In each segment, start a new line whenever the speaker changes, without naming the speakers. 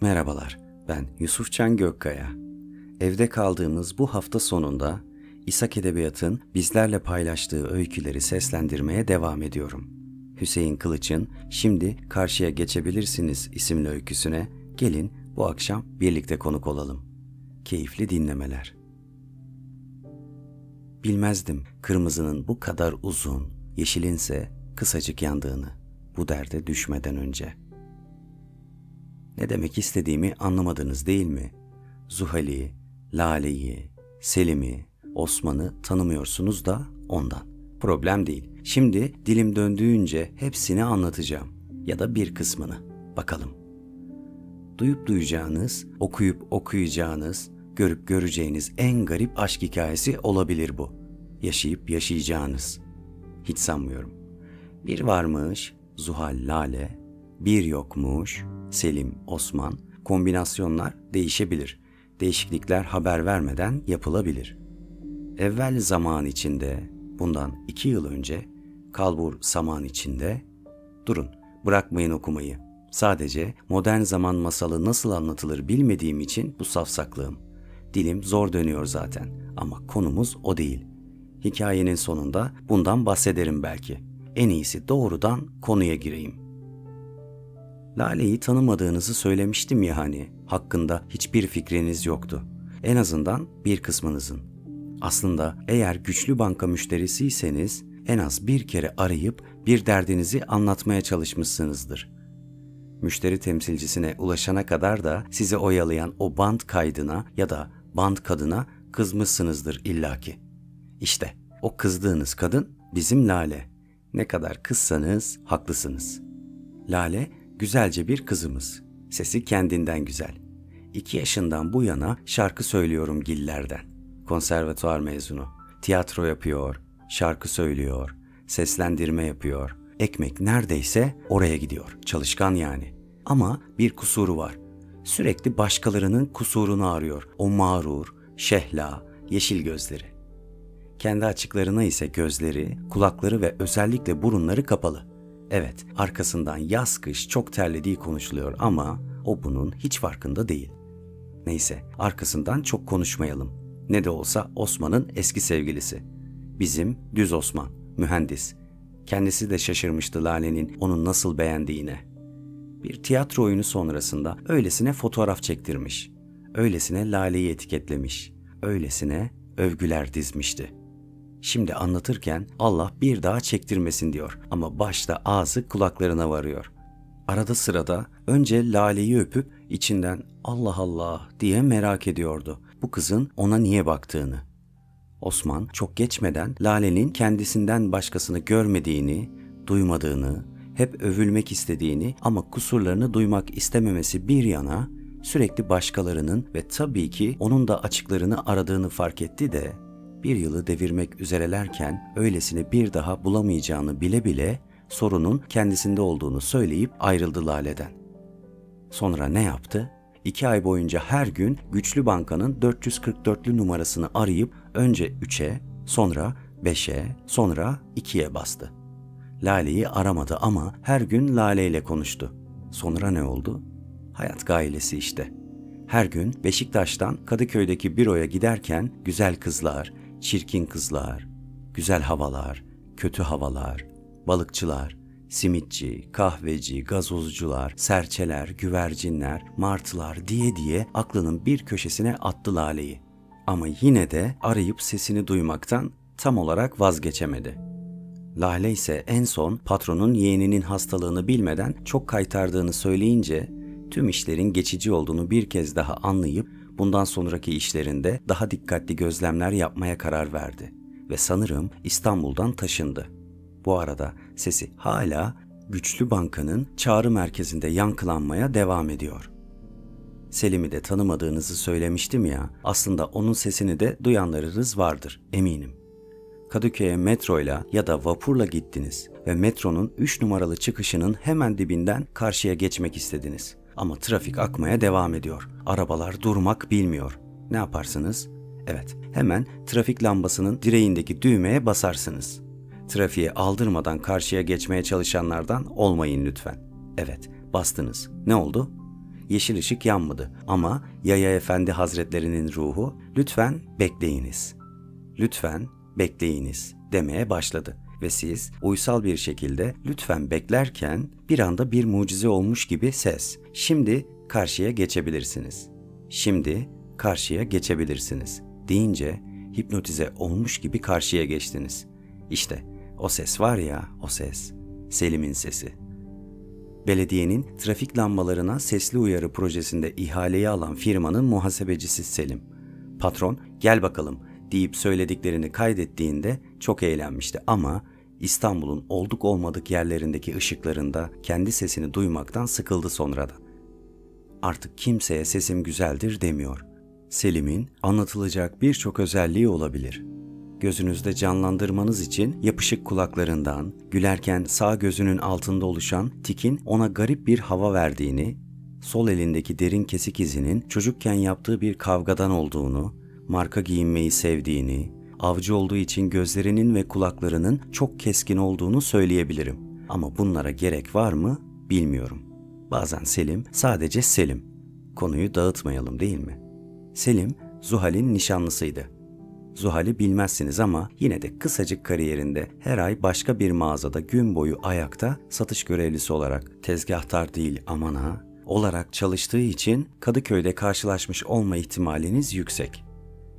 Merhabalar, ben Yusufcan Gökkaya. Evde kaldığımız bu hafta sonunda İshak Edebiyat'ın bizlerle paylaştığı öyküleri seslendirmeye devam ediyorum. Hüseyin Kılıç'ın Şimdi Karşıya Geçebilirsiniz isimli öyküsüne gelin bu akşam birlikte konuk olalım. Keyifli dinlemeler. Bilmezdim kırmızının bu kadar uzun, yeşilinse kısacık yandığını bu derde düşmeden önce.'' Ne demek istediğimi anlamadınız değil mi? Zuhal'i, Lale'yi, Selim'i, Osman'ı tanımıyorsunuz da ondan. Problem değil. Şimdi dilim döndüğünce hepsini anlatacağım. Ya da bir kısmını. Bakalım. Duyup duyacağınız, okuyup okuyacağınız, görüp göreceğiniz en garip aşk hikayesi olabilir bu. Yaşayıp yaşayacağınız. Hiç sanmıyorum. Bir varmış, Zuhal Lale, bir yokmuş, Selim, Osman, kombinasyonlar değişebilir. Değişiklikler haber vermeden yapılabilir. Evvel zaman içinde, bundan iki yıl önce, kalbur zaman içinde, durun, bırakmayın okumayı. Sadece modern zaman masalı nasıl anlatılır bilmediğim için bu safsaklığım. Dilim zor dönüyor zaten ama konumuz o değil. Hikayenin sonunda bundan bahsederim belki. En iyisi doğrudan konuya gireyim. Lale'yi tanımadığınızı söylemiştim ya hani. Hakkında hiçbir fikriniz yoktu. En azından bir kısmınızın. Aslında eğer güçlü banka müşterisiyseniz en az bir kere arayıp bir derdinizi anlatmaya çalışmışsınızdır. Müşteri temsilcisine ulaşana kadar da sizi oyalayan o band kaydına ya da band kadına kızmışsınızdır illaki. İşte o kızdığınız kadın bizim Lale. Ne kadar kızsanız haklısınız. Lale güzelce bir kızımız. Sesi kendinden güzel. İki yaşından bu yana şarkı söylüyorum gillerden. Konservatuar mezunu. Tiyatro yapıyor, şarkı söylüyor, seslendirme yapıyor. Ekmek neredeyse oraya gidiyor. Çalışkan yani. Ama bir kusuru var. Sürekli başkalarının kusurunu arıyor. O mağrur, şehla, yeşil gözleri. Kendi açıklarına ise gözleri, kulakları ve özellikle burunları kapalı. Evet, arkasından yaz kış çok terlediği konuşuluyor ama o bunun hiç farkında değil. Neyse, arkasından çok konuşmayalım. Ne de olsa Osman'ın eski sevgilisi. Bizim düz Osman, mühendis. Kendisi de şaşırmıştı Lale'nin onu nasıl beğendiğine. Bir tiyatro oyunu sonrasında öylesine fotoğraf çektirmiş. Öylesine Lale'yi etiketlemiş. Öylesine övgüler dizmişti.'' Şimdi anlatırken Allah bir daha çektirmesin diyor ama başta ağzı kulaklarına varıyor. Arada sırada önce Lale'yi öpüp içinden Allah Allah diye merak ediyordu bu kızın ona niye baktığını. Osman çok geçmeden Lale'nin kendisinden başkasını görmediğini, duymadığını, hep övülmek istediğini ama kusurlarını duymak istememesi bir yana sürekli başkalarının ve tabii ki onun da açıklarını aradığını fark etti de bir yılı devirmek üzerelerken öylesine bir daha bulamayacağını bile bile sorunun kendisinde olduğunu söyleyip ayrıldı Lale'den. Sonra ne yaptı? İki ay boyunca her gün Güçlü Banka'nın 444'lü numarasını arayıp önce 3'e, sonra 5'e, sonra 2'ye bastı. Lale'yi aramadı ama her gün Lale ile konuştu. Sonra ne oldu? Hayat gailesi işte. Her gün Beşiktaş'tan Kadıköy'deki büroya giderken güzel kızlar, çirkin kızlar, güzel havalar, kötü havalar, balıkçılar, simitçi, kahveci, gazozcular, serçeler, güvercinler, martılar diye diye aklının bir köşesine attı Lale'yi. Ama yine de arayıp sesini duymaktan tam olarak vazgeçemedi. Lale ise en son patronun yeğeninin hastalığını bilmeden çok kaytardığını söyleyince tüm işlerin geçici olduğunu bir kez daha anlayıp bundan sonraki işlerinde daha dikkatli gözlemler yapmaya karar verdi ve sanırım İstanbul'dan taşındı. Bu arada sesi hala Güçlü Banka'nın çağrı merkezinde yankılanmaya devam ediyor. Selim'i de tanımadığınızı söylemiştim ya, aslında onun sesini de duyanlarınız vardır, eminim. Kadıköy'e metroyla ya da vapurla gittiniz ve metronun 3 numaralı çıkışının hemen dibinden karşıya geçmek istediniz. Ama trafik akmaya devam ediyor. Arabalar durmak bilmiyor. Ne yaparsınız? Evet, hemen trafik lambasının direğindeki düğmeye basarsınız. Trafiğe aldırmadan karşıya geçmeye çalışanlardan olmayın lütfen. Evet, bastınız. Ne oldu? Yeşil ışık yanmadı ama Yaya Efendi Hazretlerinin ruhu lütfen bekleyiniz. Lütfen bekleyiniz demeye başladı ve siz uysal bir şekilde lütfen beklerken bir anda bir mucize olmuş gibi ses. Şimdi karşıya geçebilirsiniz. Şimdi karşıya geçebilirsiniz deyince hipnotize olmuş gibi karşıya geçtiniz. İşte o ses var ya o ses. Selim'in sesi. Belediyenin trafik lambalarına sesli uyarı projesinde ihaleyi alan firmanın muhasebecisi Selim. Patron gel bakalım deyip söylediklerini kaydettiğinde çok eğlenmişti ama İstanbul'un olduk olmadık yerlerindeki ışıklarında kendi sesini duymaktan sıkıldı sonradan. Artık kimseye sesim güzeldir demiyor. Selim'in anlatılacak birçok özelliği olabilir. Gözünüzde canlandırmanız için yapışık kulaklarından, gülerken sağ gözünün altında oluşan tikin ona garip bir hava verdiğini, sol elindeki derin kesik izinin çocukken yaptığı bir kavgadan olduğunu, marka giyinmeyi sevdiğini, avcı olduğu için gözlerinin ve kulaklarının çok keskin olduğunu söyleyebilirim. Ama bunlara gerek var mı bilmiyorum. Bazen Selim sadece Selim. Konuyu dağıtmayalım değil mi? Selim, Zuhal'in nişanlısıydı. Zuhal'i bilmezsiniz ama yine de kısacık kariyerinde her ay başka bir mağazada gün boyu ayakta satış görevlisi olarak tezgahtar değil aman ha olarak çalıştığı için Kadıköy'de karşılaşmış olma ihtimaliniz yüksek.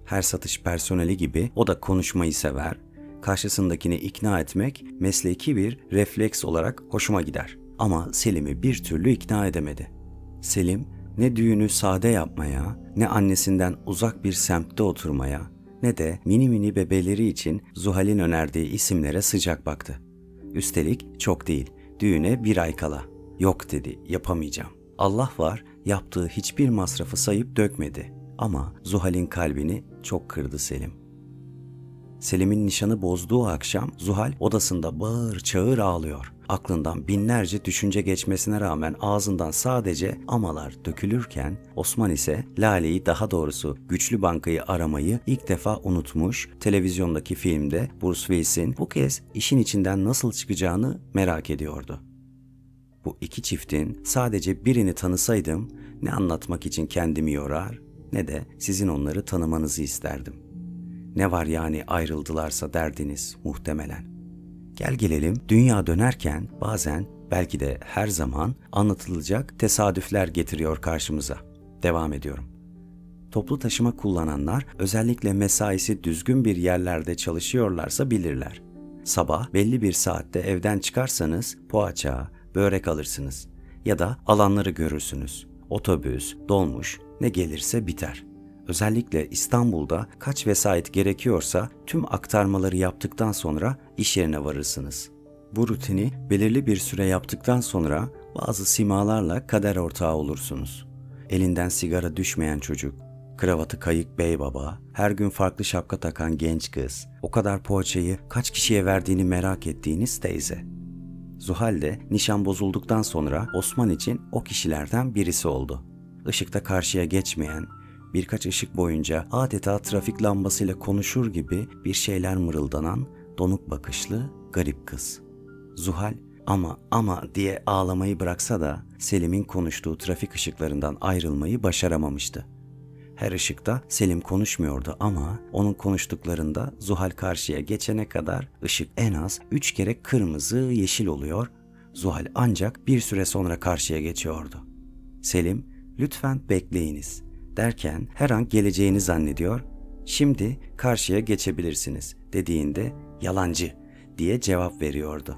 Her satış personeli gibi o da konuşmayı sever, karşısındakini ikna etmek mesleki bir refleks olarak hoşuma gider. Ama Selim'i bir türlü ikna edemedi. Selim ne düğünü sade yapmaya, ne annesinden uzak bir semtte oturmaya, ne de mini mini bebeleri için Zuhal'in önerdiği isimlere sıcak baktı. Üstelik çok değil, düğüne bir ay kala. Yok dedi, yapamayacağım. Allah var, yaptığı hiçbir masrafı sayıp dökmedi. Ama Zuhal'in kalbini çok kırdı Selim. Selim'in nişanı bozduğu akşam Zuhal odasında bağır çağır ağlıyor. Aklından binlerce düşünce geçmesine rağmen ağzından sadece amalar dökülürken Osman ise Lale'yi daha doğrusu Güçlü Bankayı aramayı ilk defa unutmuş, televizyondaki filmde Bruce Willis'in bu kez işin içinden nasıl çıkacağını merak ediyordu. Bu iki çiftin sadece birini tanısaydım ne anlatmak için kendimi yorar ne de sizin onları tanımanızı isterdim. Ne var yani ayrıldılarsa derdiniz muhtemelen. Gel gelelim dünya dönerken bazen belki de her zaman anlatılacak tesadüfler getiriyor karşımıza. Devam ediyorum. Toplu taşıma kullananlar özellikle mesaisi düzgün bir yerlerde çalışıyorlarsa bilirler. Sabah belli bir saatte evden çıkarsanız poğaça, börek alırsınız ya da alanları görürsünüz. Otobüs, dolmuş ne gelirse biter. Özellikle İstanbul'da kaç vesait gerekiyorsa tüm aktarmaları yaptıktan sonra iş yerine varırsınız. Bu rutini belirli bir süre yaptıktan sonra bazı simalarla kader ortağı olursunuz. Elinden sigara düşmeyen çocuk, kravatı kayık bey baba, her gün farklı şapka takan genç kız, o kadar poğaçayı kaç kişiye verdiğini merak ettiğiniz teyze. Zuhal de nişan bozulduktan sonra Osman için o kişilerden birisi oldu. Işıkta karşıya geçmeyen, birkaç ışık boyunca adeta trafik lambasıyla konuşur gibi bir şeyler mırıldanan, donuk bakışlı, garip kız. Zuhal ama ama diye ağlamayı bıraksa da Selim'in konuştuğu trafik ışıklarından ayrılmayı başaramamıştı. Her ışıkta Selim konuşmuyordu ama onun konuştuklarında Zuhal karşıya geçene kadar ışık en az üç kere kırmızı yeşil oluyor. Zuhal ancak bir süre sonra karşıya geçiyordu. Selim, lütfen bekleyiniz derken her an geleceğini zannediyor. Şimdi karşıya geçebilirsiniz dediğinde yalancı diye cevap veriyordu.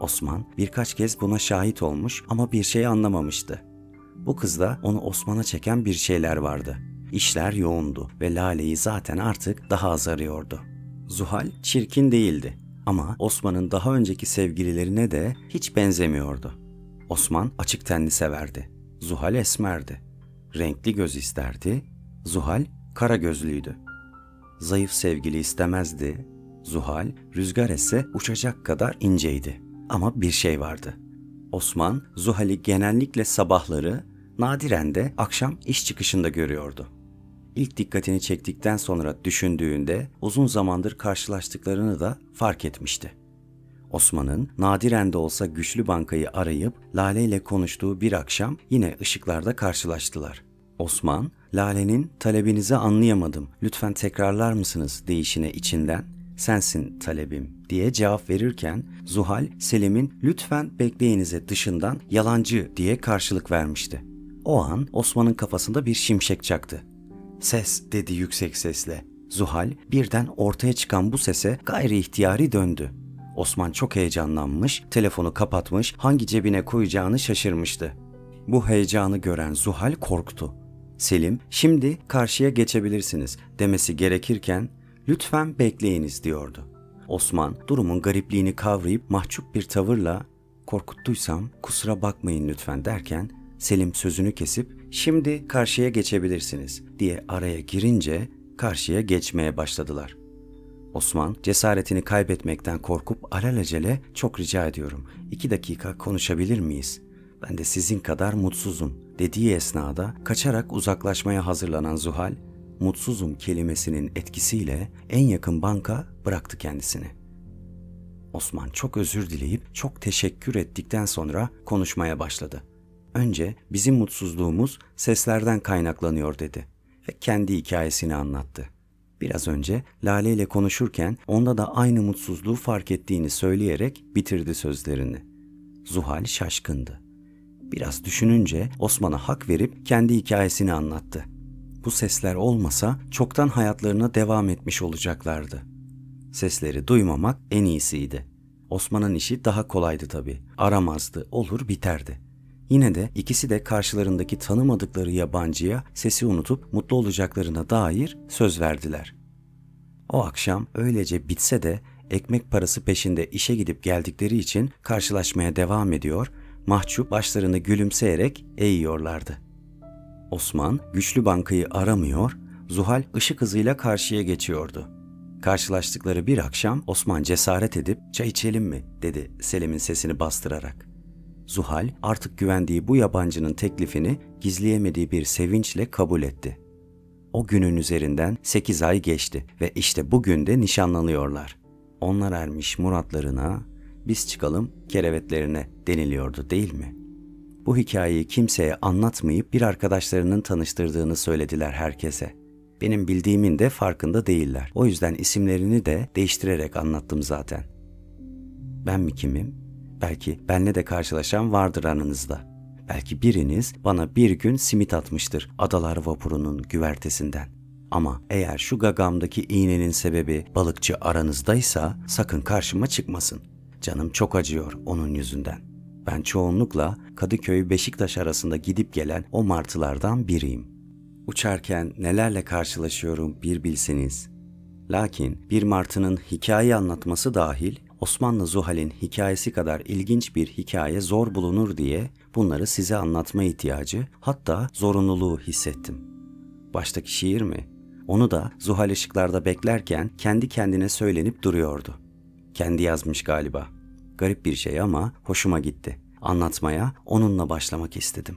Osman birkaç kez buna şahit olmuş ama bir şey anlamamıştı. Bu kızda onu Osman'a çeken bir şeyler vardı. İşler yoğundu ve Lale'yi zaten artık daha az arıyordu. Zuhal çirkin değildi ama Osman'ın daha önceki sevgililerine de hiç benzemiyordu. Osman açık tenli severdi. Zuhal esmerdi. Renkli göz isterdi. Zuhal kara gözlüydü. Zayıf sevgili istemezdi. Zuhal rüzgar esse uçacak kadar inceydi. Ama bir şey vardı. Osman Zuhal'i genellikle sabahları, nadiren de akşam iş çıkışında görüyordu. İlk dikkatini çektikten sonra düşündüğünde uzun zamandır karşılaştıklarını da fark etmişti. Osman'ın nadiren de olsa güçlü bankayı arayıp Lale ile konuştuğu bir akşam yine ışıklarda karşılaştılar. Osman, Lale'nin talebinizi anlayamadım, lütfen tekrarlar mısınız deyişine içinden sensin talebim diye cevap verirken Zuhal Selim'in lütfen bekleyinize dışından yalancı diye karşılık vermişti. O an Osman'ın kafasında bir şimşek çaktı. Ses dedi yüksek sesle. Zuhal birden ortaya çıkan bu sese gayri ihtiyari döndü. Osman çok heyecanlanmış, telefonu kapatmış, hangi cebine koyacağını şaşırmıştı. Bu heyecanı gören Zuhal korktu. Selim, şimdi karşıya geçebilirsiniz demesi gerekirken lütfen bekleyiniz diyordu. Osman durumun garipliğini kavrayıp mahcup bir tavırla korkuttuysam kusura bakmayın lütfen derken Selim sözünü kesip şimdi karşıya geçebilirsiniz diye araya girince karşıya geçmeye başladılar. Osman cesaretini kaybetmekten korkup alelacele çok rica ediyorum iki dakika konuşabilir miyiz? Ben de sizin kadar mutsuzum dediği esnada kaçarak uzaklaşmaya hazırlanan Zuhal mutsuzum kelimesinin etkisiyle en yakın banka bıraktı kendisini. Osman çok özür dileyip çok teşekkür ettikten sonra konuşmaya başladı. Önce bizim mutsuzluğumuz seslerden kaynaklanıyor dedi ve kendi hikayesini anlattı. Biraz önce Lale ile konuşurken onda da aynı mutsuzluğu fark ettiğini söyleyerek bitirdi sözlerini. Zuhal şaşkındı. Biraz düşününce Osman'a hak verip kendi hikayesini anlattı. Bu sesler olmasa çoktan hayatlarına devam etmiş olacaklardı. Sesleri duymamak en iyisiydi. Osman'ın işi daha kolaydı tabii. Aramazdı, olur biterdi. Yine de ikisi de karşılarındaki tanımadıkları yabancıya sesi unutup mutlu olacaklarına dair söz verdiler. O akşam öylece bitse de ekmek parası peşinde işe gidip geldikleri için karşılaşmaya devam ediyor, mahcup başlarını gülümseyerek eğiyorlardı. Osman güçlü bankayı aramıyor, Zuhal ışık hızıyla karşıya geçiyordu. Karşılaştıkları bir akşam Osman cesaret edip çay içelim mi dedi Selim'in sesini bastırarak. Zuhal artık güvendiği bu yabancının teklifini gizleyemediği bir sevinçle kabul etti. O günün üzerinden 8 ay geçti ve işte bugün de nişanlanıyorlar. Onlar ermiş muratlarına, biz çıkalım kerevetlerine deniliyordu değil mi? Bu hikayeyi kimseye anlatmayıp bir arkadaşlarının tanıştırdığını söylediler herkese. Benim bildiğimin de farkında değiller. O yüzden isimlerini de değiştirerek anlattım zaten. Ben mi kimim? Belki benle de karşılaşan vardır aranızda. Belki biriniz bana bir gün simit atmıştır adalar vapurunun güvertesinden. Ama eğer şu gagamdaki iğnenin sebebi balıkçı aranızdaysa sakın karşıma çıkmasın. Canım çok acıyor onun yüzünden. Ben çoğunlukla Kadıköy Beşiktaş arasında gidip gelen o martılardan biriyim. Uçarken nelerle karşılaşıyorum bir bilseniz. Lakin bir martının hikaye anlatması dahil Osmanlı Zuhal'in hikayesi kadar ilginç bir hikaye zor bulunur diye bunları size anlatma ihtiyacı hatta zorunluluğu hissettim. Baştaki şiir mi? Onu da Zuhal ışıklarda beklerken kendi kendine söylenip duruyordu. Kendi yazmış galiba. Garip bir şey ama hoşuma gitti. Anlatmaya onunla başlamak istedim.